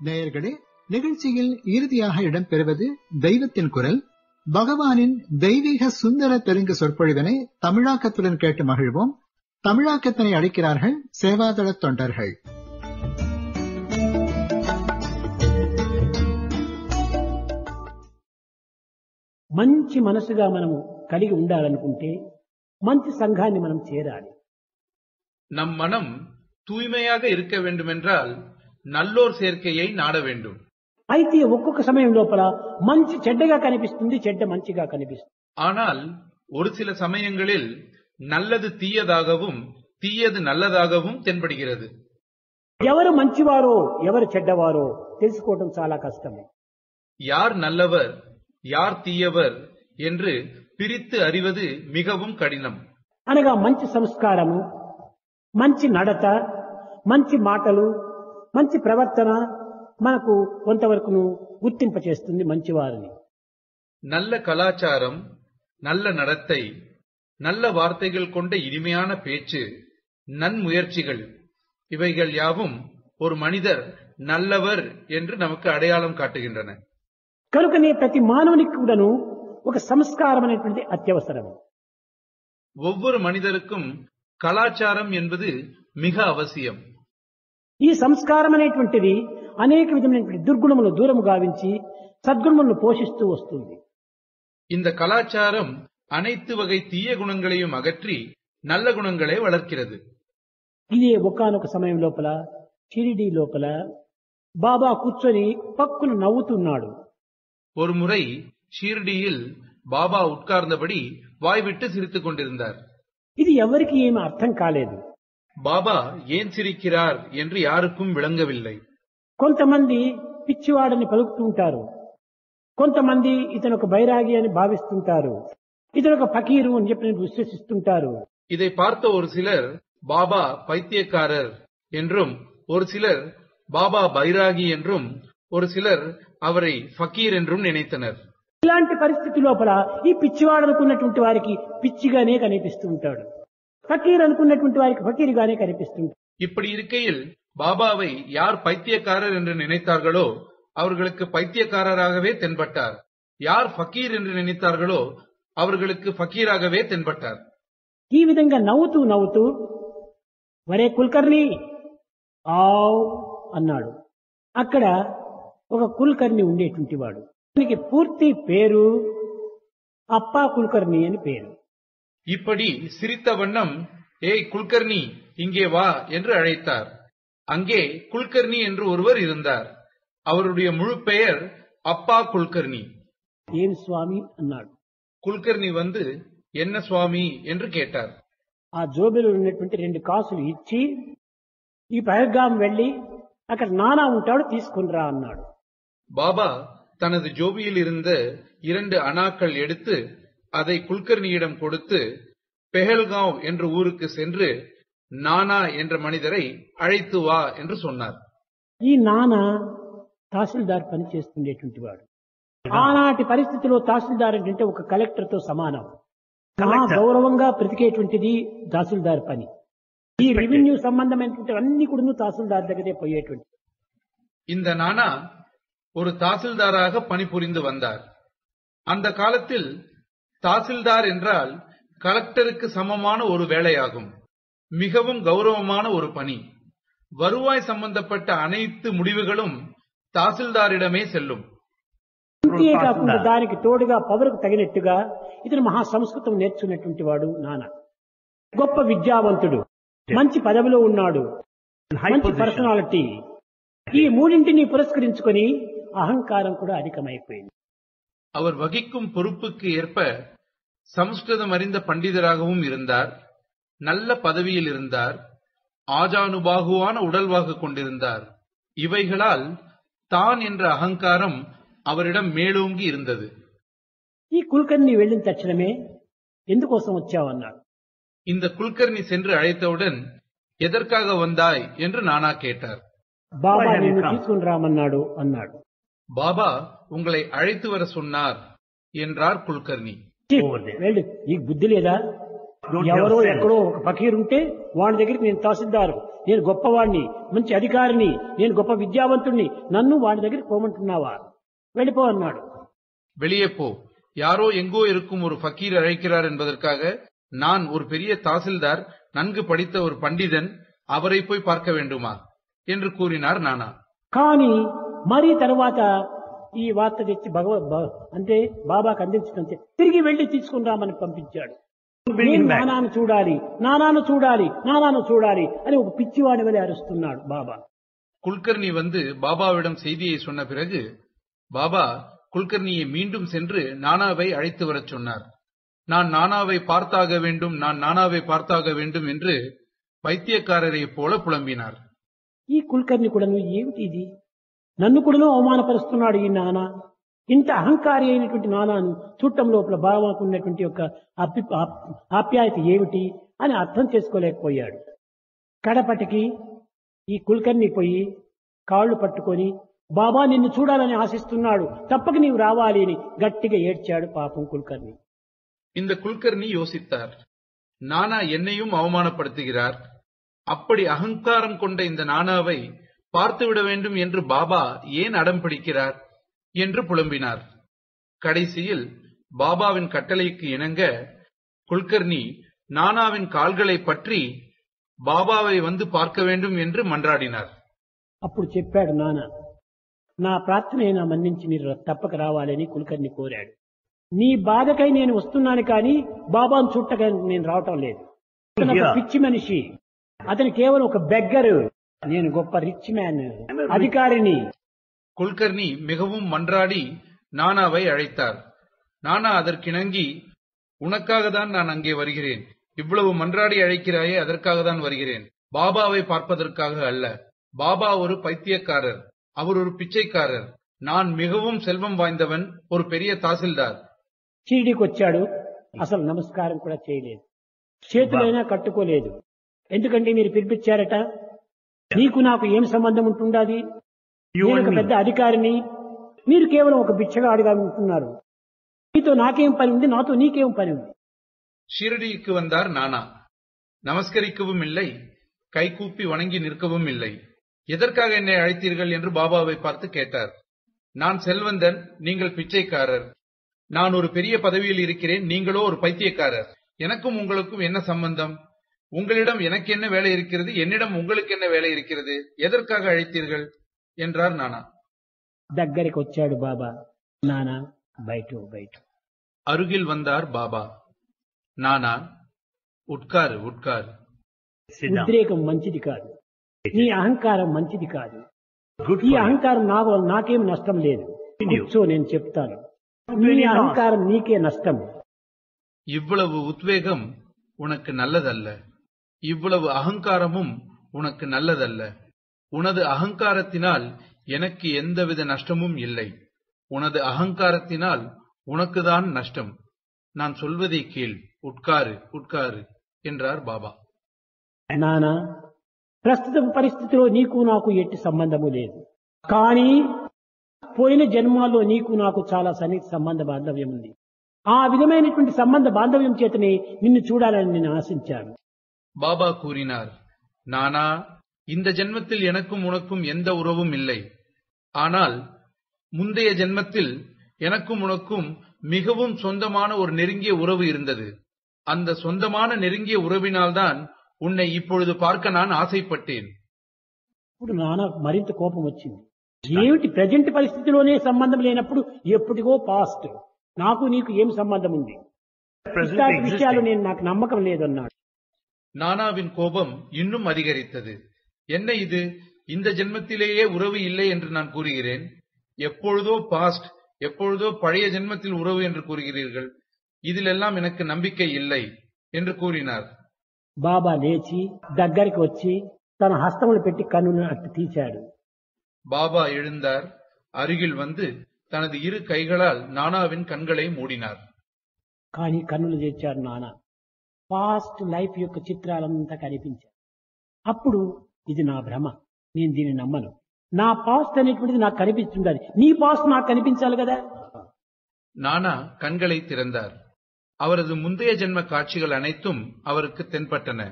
நேயர்களே நிகழ்ச்சியில் இறுதியாக இடம்பெறுவது தெய்வத்தின் குரல் பகவானின் தெய்வீக சுந்தர தெலுங்கு சொற்பொழிவினை தமிழாக்கத்துடன் கேட்டு மகிழ்வோம் தமிழாக்கத்தினை அளிக்கிறார்கள் சேவாதள தொண்டர்கள் మంచి మనసుగా మనము కలిగి ఉండాలనుకుంటే మంచి సంఘాన్ని మనం చేరాలి நம் மனம் தூய்மையாக இருக்க வேண்டுமென்றால் நல்லோர் சேர்க்கையை நாட வேண்டும் అయితే ఒక్కొక్క సమయం లోపల మంచి చెడ్డగా కనిపిస్తుంది చెడ్డ మంచిగా కనిపిస్తుంది ஆனால் ஒரு சில சமயங்களில் நல்லது தீயதாகவும் தீயது நல்லதாகவும் தென்படுகிறது ఎవరు మంచివారో ఎవరు చెడ్డవారో తెలుసుకోవడం చాలా కష్టమే யார் நல்லவர் யார் தீயவர் என்று பிரித்து அறிவது மிகவும் கடினம் అనగా మంచి సంస్కారము మంచి నడత మంచి మాటలు మంచి ప్రవర్తన మనకు కొంతవరకును గుర్తింపచేస్తుంది మంచివారిని நல்ல கலாச்சாரம் நல்ல நடத்தை நல்ல வார்த்தைகள் கொண்ட இனிமையான பேச்சு நன்முயற்சிகள் இவைகள் யாவும் ஒரு மனிதர் நல்லவர் என்று நமக்கு அடையாளம் காட்டுகின்றன కనుకనే ప్రతి మానవునికి కూడాను ఒక సంస్కారం అనేటువంటిది అత్యవసరం ஒவ்வொரு மனிதருக்கும் கலாச்சாரம் என்பது மிக அவசியம் ఈ సంస్కారం అనేటువంటిది అనేక విధమైనటువంటి దుర్గుణములను దూరము గావించి సద్గుణములను పోషిస్తూ వస్తుంది இந்த கலாச்சாரம் அனைத்து வகை தீய குணங்களையும் அகற்றி நல்ல குணங்களை வளர்க்கிறது ఇదే ఒకానొక సమయం లోపల షిరిడి లోపల బాబా కూర్చొని పక్కున నవ్వుతున్నాడు ஒரு முறை ஷீர்டியில் பாபா உட்கார்ந்தபடி வாய்விட்டு சிரித்துக் கொண்டிருந்தார் ఇది ఎవరికి ఏమి అర్థం కాలేదు பாபா ஏன் சிரிக்கிறார் என்று யாருக்கும் விளங்கவில்லை కొంతమంది పిచ్చివాడని పలుకుతూ ఉంటారు కొంతమంది ఇతను ఒక బైరాగి అని భావిస్తుంటారు ఇతను ఒక ఫకీరు అని చెప్పి విశ్వసిస్తుంటారు இதை பார்த்த ஒரு சிலர் பாபா பைத்தியக்காரர் என்றும் ஒரு சிலர் பாபா பைராகி என்றும் ஒரு சிலர் அவரை ஃபக்கீர் என்றும் நினைத்தனர் ఇలాంటి పరిస్థితి లోపల ఈ పిచ్చివాడు అనుకున్నటువంటి వారికి పిచ్చిగానే కనిపిస్తూ ఉంటాడు ఫకీర్ అనుకున్నటువంటి వారికి ఫకీర్గానే కనిపిస్తుంటాడు இப்படி இருக்கையில் பாபாவை யார் பைத்தியக்காரர் என்று நினைத்தார்களோ அவர்களுக்கு பைத்தியக்காரராகவே தென்பட்டார் யார் ஃபக்கீர் என்று நினைத்தார்களோ அவர்களுக்கு ஃபக்கீராகவே தென்பட்டார் ఈ విధంగా నవ్వుతూ నవ్వుతూ వరే కుల్కర్ణి ఆవ్ అన్నాడు అక్కడ ఒక కుల్కర్ణి ఉండేటువంటి వాడు దీనికి పూర్తి పేరు అప్పా కుల్కర్ణి అని పేరు இப்படி சிரித்த வண்ணம் ஏய் குல்கர்னி இங்கே வா என்று அழைத்தார் அங்கே குல்கர்னி என்று ஒருவர் இருந்தார் அவருடைய முழு பெயர் அப்பா குல்கர்னி ఏం స్వామి అన్నాడు குல்கர்னி வந்து என்ன சுவாமி என்று கேட்டார் ఆ జోబిలో ఉన్నటువంటి రెండు కాసులు ఇచ్చి ఈ పహల్గాం వెళ్లి అక్కడ నానా ఉంటాడు తీసుకునిరా అన్నాడు பாபா தனது ஜோபியில் இருந்த இரண்டு அணாக்கள் எடுத்து அதை குல்கர்னியிடம் கொடுத்து பெஹல்காவ் என்ற ஊருக்கு சென்று நானா என்ற மனிதரை அழைத்து வா என்று சொன்னார் ఈ నాన్న తహసీల్దార్ పని చేస్తుండేటువంటి వాడు ఆనాటి పరిస్థితిలో తహసీల్దార్ అంటే ఒక కలెక్టర్ తో సమానం మహా గౌరవంగా బ్రతికేటువంటిది తహసీల్దార్ పని ఈ రెవెన్యూ సంబంధమైనటువంటి అన్ని కూడా తహసీల్దార్ దగ్గరే పోయేటువంటి இந்த நானா ஒரு தாசில்தாராக பணிபுரிந்து வந்தார் அந்த காலத்தில் தாசில்தார் என்றால் கலெக்டருக்கு சமமான ஒரு வேலையாகும் மிகவும் கௌரவமான ஒரு பணி வருவாய் சம்பந்தப்பட்ட அனைத்து முடிவுகளும் தாசில்தாரிடமே செல்லும் అంతే కాకుండా దానికి తోడుగా పవరుకు తగినట్టుగా ఇతను మహా సంస్కృతం నేర్చుకున్నటువంటి వాడు నాన్న గొప్ప విద్యావంతుడు మంచి పదవిలో ఉన్నాడు మంచి పర్సనాలిటీ ఈ మూడింటిని పురస్కరించుకొని అహంకారం కూడా అధికమైపోయింది அவர் வகிக்கும் பொறுப்புக்கு ஏற்ப சமஸ்கிருதம் அறிந்த பண்டிதராகவும் இருந்தார் நல்ல பதவியில் இருந்தார் ஆஜானுபாகுவான உடல்வாகு கொண்டிருந்தார் இவைகளால் தான் என்ற அகங்காரம் அவரிடம் மேலோங்கி இருந்தது ఈ కుల్కర్ని వెళ్ళిన తక్షణమే ఎందుకోసం వచ్చావన్నాడు இந்த குல்கர்னி சென்று அழைத்தவுடன் எதற்காக வந்தாய் என்று நானா கேட்டார் బాబా నిన్ను తీసుకుని రామన్నాడు అన్నాడు பாபா உங்களை அழைத்து வர சொன்னார் என்றார் குல்கர்னி ఛీ, వెళ్ళు నీకు బుద్ధి లేదా Don't ఎవరో have sense. ఎక్కడో ఒక ఫకీర్ ఉంటే వాడి దగ్గరికి నేను తహసీల్దారు నేను గొప్పవాణ్ణి మంచి అధికారిని నేను గొప్ప విద్యావంతుణ్ణి నన్ను వాడి దగ్గరికి పోమంటున్నావా వెళ్ళిపో అన్నాడు வெளியே போ யாரோ எங்கோ இருக்கும் ஒரு ஃபக்கீர் அழைக்கிறார் என்பதற்காக நான் ஒரு பெரிய தாசில்தார் நன்கு படித்த ஒரு பண்டிதன் அவரை போய் பார்க்க வேண்டுமா என்று கூறினார் நானா కానీ మరీ తర్వాత ఈ వార్త తెచ్చి భగవ భ- అంటే బాబాకు అందించడం చే- తిరిగి వెళ్లి తీసుకుని రామని పంపించాడు Bring నేను him back. నానాను చూడాలి నానాను చూడాలి నానాను చూడాలి అని ఒక పిచ్చివాడి వలె అరుస్తున్నాడు బాబా குல்கர்னி வந்து பாபாவிடம் செய்தியை சொன்ன பிறகு பாபா குல்கர்னியை மீண்டும் சென்று நானாவை அழைத்து வரச் சொன்னார் நான் நானாவை பார்த்தாக வேண்டும் நான் நானாவை பார்த்தாக வேண்டும் என்று பைத்தியக்காரரைப் போல புலம்பினார் ఈ కుల్కర్ని కూడా నువ్వు ఏమిటి ఇది నన్ను కూడా అవమానపరుస్తున్నాడు ఈ నాన్న ఇంత అహంకారి అయినటువంటి నానాను చూడటం లోపల బాబాకు ఉన్నటువంటి యొక్క అప్పి- ఆప్- ఆప్యాయత ఏమిటి అని అర్థం చేసుకోలేకపోయాడు కడపటికి ఈ కుల్కర్ని పోయి కాళ్ళు పట్టుకొని బాబా నిన్ను చూడాలని ఆశిస్తున్నాడు తప్పక నీవు రావాలి అని గట్టిగా ఏడ్చాడు పాపం కుల్కర్ని இந்த குல்கர்னி யோசித்தார் நானா என்னையும் அவமானப்படுத்துகிறார் அப்படி அகங்காரம் கொண்ட இந்த நானாவை பார்த்துவிட வேண்டும் என்று பாபா ஏன் அடம் பிடிக்கிறார் என்று புலம்பினார் கடைசியில் பாபாவின் கட்டளைக்கு இணங்க குல்கர்னி நானாவின் கால்களை பற்றி பாபாவை வந்து பார்க்க வேண்டும் என்று மன்றாடினார் అప్పుడు చెప్పాడు నాన్న నా ప్రార్థన అయినా మన్నించి మీరు తప్పక రావాలని కుల్కర్ని కోరాడు నీ బాధకై నేను వస్తున్నాను కానీ బాబాను చుట్టగా నేను రావటం లేదు అతను ఒక Yeah. పిచ్చి మనిషి అతను కేవలం ఒక బెగ్గరు నేను గొప్ప రిచ్ మ్యాన్ అధికారిని குல்கர்னி மிகவும் மன்றாடி நானாவை அழைத்தார் நானா அதற்கிணங்கி உனக்காக தான் நான் அங்கே வருகிறேன் இவ்வளவு மன்றாடி அழைக்கிறாயே அதற்காக தான் வருகிறேன் பாபாவை பார்ப்பதற்காக அல்ல பாபா ஒரு பைத்தியக்காரர் அவர் ஒரு பிச்சைக்காரர் நான் மிகவும் செல்வம் வாய்ந்தவன் ஒரு பெரிய தாசில்தார் షిరిడీకి వచ్చాడు అసలు నమస్కారం కూడా చేయలేదు చేతులైనా కట్టుకోలేదు ఎందుకంటే మీరు పిలిపించారట నీకు నాకు ఏం సంబంధం ఉంటుండాది You నేను and ఒక me. పెద్ద అధికారిని మీరు కేవలం ఒక బిచ్చగాడిగా ఉంటున్నారు నీతో నాకేం పని ఉంది నాతో నీకేం పని ఉంది ஷிரடிக்கு வந்தார் நானா நமஸ்கரிக்கவும் இல்லை கைகூப்பி வணங்கி நிற்கவும் இல்லை எதற்காக என்னை அழைத்தீர்கள் என்று பாபாவை பார்த்து கேட்டார் நான் செல்வந்தன் நீங்கள் பிச்சைக்காரர் நான் ஒரு பெரிய பதவியில் இருக்கிறேன் நீங்களோ ஒரு பைத்தியக்காரர் எனக்கும் உங்களுக்கும் என்ன சம்பந்தம் உங்களிடம் எனக்கு என்ன வேலை இருக்கிறது என்னிடம் உங்களுக்கு என்ன வேலை இருக்கிறது எதற்காக அழைத்தீர்கள் என்றார் நானா దగ్గరికి వచ్చాడు బాబా నానా బయట బయట அருகில் வந்தார் பாபா நானா உட்காரு உட்காரு Sit down. ఉద్రేకం మంచిది కాదు నీ అహంకారం మంచిది కాదు Good ఈ for you. అహంకారం నా వల్ల నాకేం నష్టం లేదు కూర్చో నేను చెప్తాను నీ Very nice. అహంకారం నీకే నష్టం இவ்வளவு உத்வேகம் உனக்கு நல்லதல்ல இவ்வளவு அகங்காரமும் உனக்கு நல்லதல்ல உனது அகங்காரத்தினால் எனக்கு எந்தவித நஷ்டமும் இல்லை உனது அகங்காரத்தினால் உனக்குதான் நஷ்டம் நான் சொல்வதை கேள் உட்காரு உட்காரு என்றார் பாபா నానా ప్రస్తుత పరిస్థితిలో నీకు నాకు ఎట్టి సంబంధము లేదు కానీ పోయిన జన్మాల్లో నీకు నాకు చాలా సన్నిహిత సంబంధ బాంధవ్యం ఉంది ఆ విధమైనటువంటి సంబంధ బాంధవ్యం చేతనే నిన్ను చూడాలని నేను ఆశించాను பாபா கூறினார் நானா இந்த ஜென்மத்தில் எனக்கும் உனக்கும் எந்த உறவும் இல்லை ஆனால் முந்தைய ஜென்மத்தில் எனக்கும் உனக்கும் மிகவும் சொந்தமான ஒரு நெருங்கிய உறவு இருந்தது அந்த சொந்தமான நெருங்கிய உறவினால்தான் உன்னை இப்பொழுது பார்க்க நான் ஆசைப்பட்டேன் ఇప్పుడు నాన్న మరింత కోపం వచ్చింది ఏమిటి ప్రజెంట్ పరిస్థితిలోనే సంబంధం లేనప్పుడు ఎప్పటికో పాస్ట్ నాకు నీకు ఏం సంబంధం ఉంది Present ఇట్లాంటి విషయాలు existing. నేను నాకు నమ్మకం లేదన్నాడు நானாவின் கோபம் இன்னும் அதிகரித்தது என்ன இது இந்த ஜென்மத்திலேயே உறவு இல்லை என்று நான் கூறுகிறேன் எப்பொழுதோ பாஸ்ட் எப்பொழுதோ பழைய ஜென்மத்தில் உறவு என்று கூறுகிறீர்கள் இதிலெல்லாம் எனக்கு நம்பிக்கை இல்லை என்று கூறினார் బాబా లేచి దగ్గరికి వచ్చి తన హస్తములు పెట్టి కన్నులను అట్టు తీశాడు பாபா எழுந்தார் அருகில் வந்து தனது இரு கைகளால் நானாவின் கண்களை மூடினார் కానీ కన్నులు తెచ్చాడు నాన్న పాస్ట్ లైఫ్ యొక్క చిత్రాలంతా కనిపించాయి అప్పుడు ఇది నా భ్రమ నేను దీన్ని నమ్మను నా పాస్ట్ అనేటువంటిది నాకు కనిపిస్తుండాలి నీ పాస్ట్ నాకు కనిపించాలి కదా நானா கண்களை திறந்தார் அவரது முந்தைய ஜென்ம காட்சிகள் அனைத்தும் அவருக்கு தென்பட்டன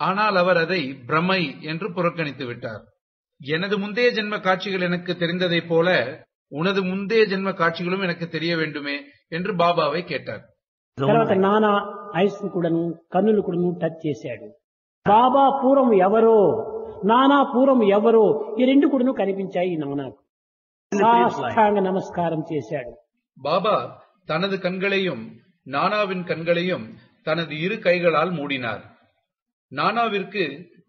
ஆனால் அவர் அதை பிரமை என்று புறக்கணித்து விட்டார் எனது முந்தைய ஜென்ம காட்சிகள் எனக்கு தெரிந்ததைப் போல உனது முந்தைய ஜென்ம காட்சிகளும் எனக்கு தெரிய வேண்டுமே என்று பாபாவை கேட்டார் His own తర్వాత life. నానా ఐస్ కూడాను కన్నులు కూడాను టచ్ చేశాడు బాబా పూర్వం ఎవరో నానా పూర్వం ఎవరో ఈ రెండు కూడాను కనిపించాయి నానాకు In the previous life. సాష్టాంగ నమస్కారం చేశాడు பாபா தனது கண்களையும் நானாவின் கண்களையும் தனது இரு கைகளால் மூடினார் நானாவிற்கு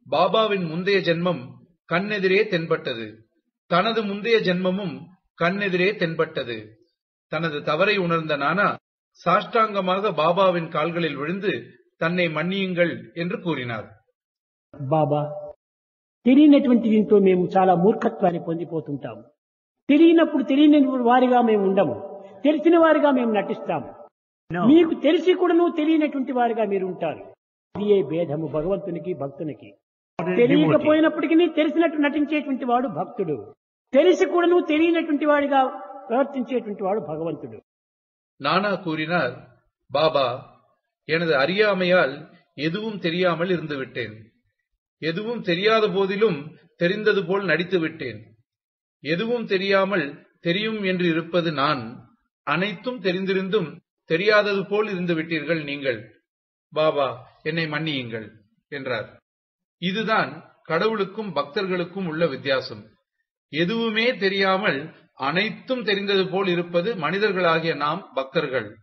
பாபாவின் முந்தைய ஜென்மம் கண்ணெதிரே தென்பட்டது தனது முந்தைய ஜென்மமும் கண்ணெதிரே தென்பட்டது தனது தவறை உணர்ந்த நானா சாஷ்டாங்கமாக பாபாவின் கால்களில் விழுந்து தன்னை மன்னியுங்கள் என்று கூறினார் బాబా తెలియనటువంటి దీంతో మేము చాలా మూర్ఖత్వాన్ని పొందిపోతుంటాము తెలియనప్పుడు తెలియని వారిగా మేము ఉండము తెలిసిన వారిగా మేము నటిస్తాము No. మీకు తెలిసి కూడాను తెలియనటువంటి వారిగా మీరు ఉంటారు ఇది ఏ భేదము భగవంతునికి భక్తునికి Devotee. తెలియకపోయినప్పటికీ తెలిసినట్టు నటించేటువంటి వాడు భక్తుడు తెలిసి కూడాను తెలియనటువంటి వాడిగా ప్రవర్తించేటువంటి వాడు భగవంతుడు நானா கூறினார் பாபா எனது அறியாமையால் எதுவும் தெரியாமல் இருந்துவிட்டேன். எதுவும் தெரியாத போதிலும் தெரிந்தது போல் நடித்து விட்டேன் எதுவும் தெரியாமல் தெரியும் என்று இருப்பது நான். அனைத்தும் தெரிந்திருந்தும் தெரியாதது போல் இருந்து விட்டீர்கள் நீங்கள். பாபா என்னை மன்னியுங்கள் என்றார். இதுதான் கடவுளுக்கும் பக்தர்களுக்கும் உள்ள வித்தியாசம். எதுவுமே தெரியாமல் அனைத்தும் தெரிந்தது போல் இருப்பது மனிதர்களாகிய நாம் பக்தர்கள்.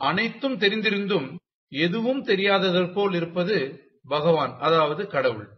அனைத்தும் தெரிந்திருந்தும் எதுவும் தெரியாதது போல் இருப்பது பகவான் அதாவது கடவுள்.